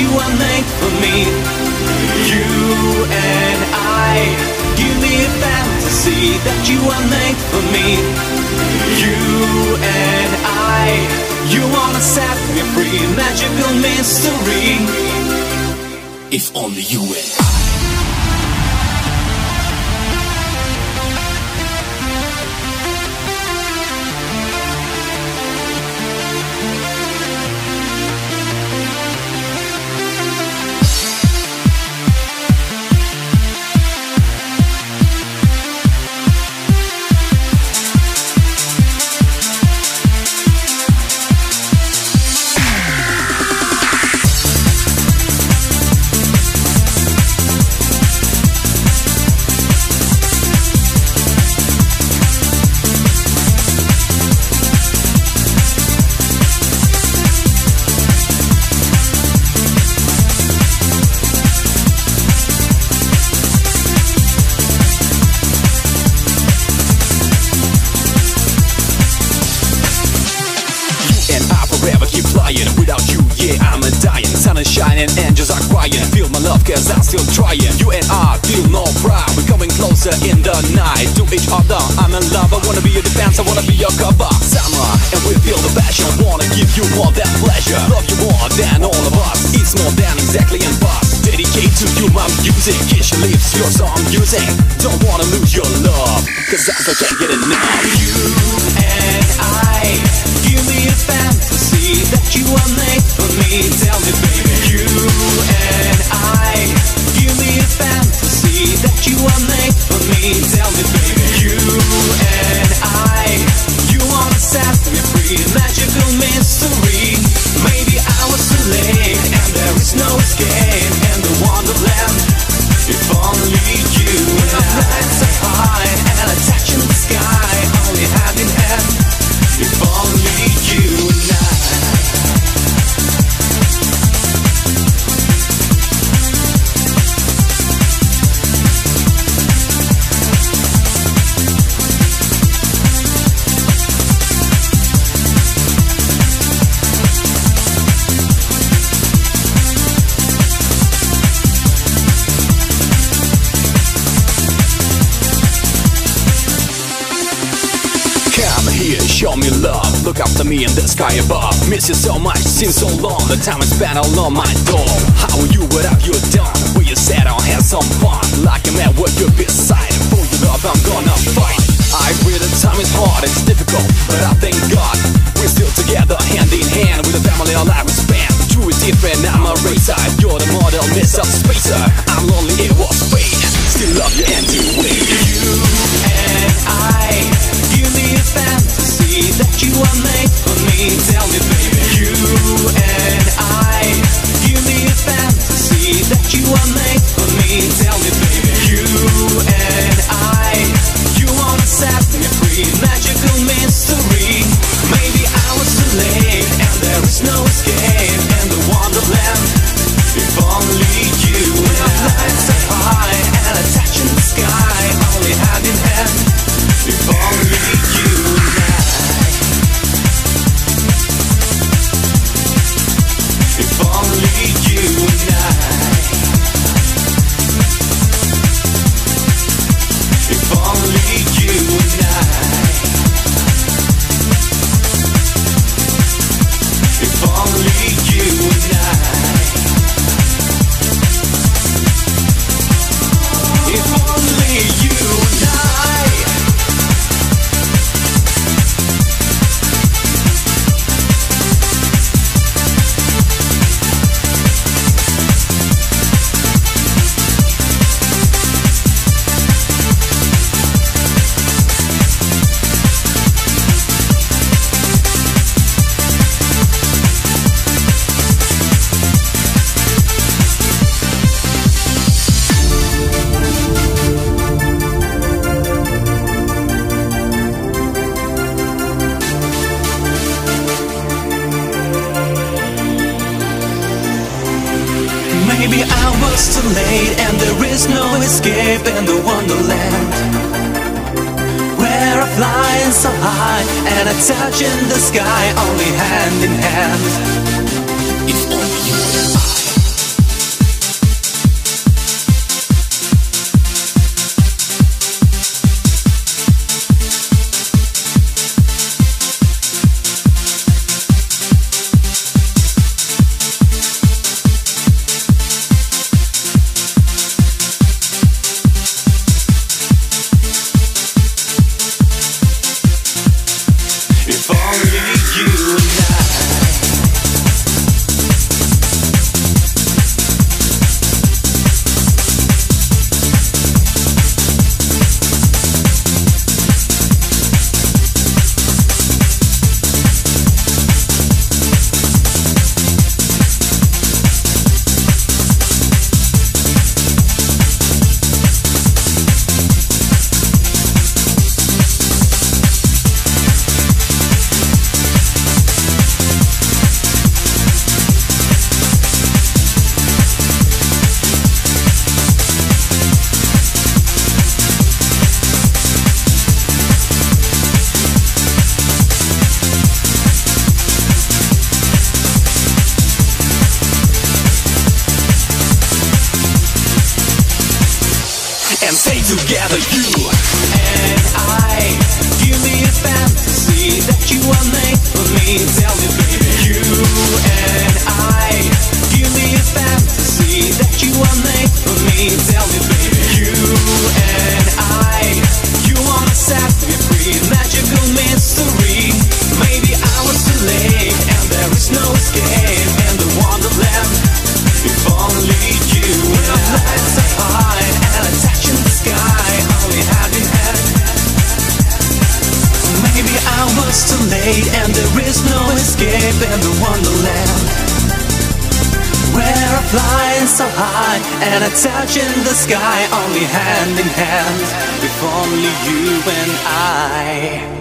you are made for me. You and I, give me a fantasy that you are made for me. You and I, you wanna set me free, magical mystery. If only you and I. Cause I'm still trying. You and I feel no pride. We're coming closer in the night To each other, I'm in love I wanna be your defense, I wanna be your cover. Summer, and we feel the passion. Wanna give you all that pleasure. Love you more than all of us. It's more than exactly in past Dedicate to you my music. Kiss your lips, your song music. Don't wanna lose your love Cause I still can't get enough You and I Give me a fantasy that you are made for me. Tell me baby. You and I fantasy that show me love. Look after me in the sky above. Miss you so much, seems so long. The time is spent all on my door. How are you? Have you done? Will you set on have some fun? Like a man, what you're beside. For your love, I'm gonna fight. I agree that time is hard, it's difficult, but I thank God we're still together, hand in hand with a family all I respect. True is different, I'm a racer. You're the model, miss up spacer. If and there is no escape in the wonderland. Where I flying so high and I touch in the sky only hand in hand Together you and I, give me a fantasy that you are made for me. Tell me, baby. You and I, give me a fantasy that you are made for me. Tell me, baby. You and I, flying so high and a touch in the sky, only hand in hand. If only you and I.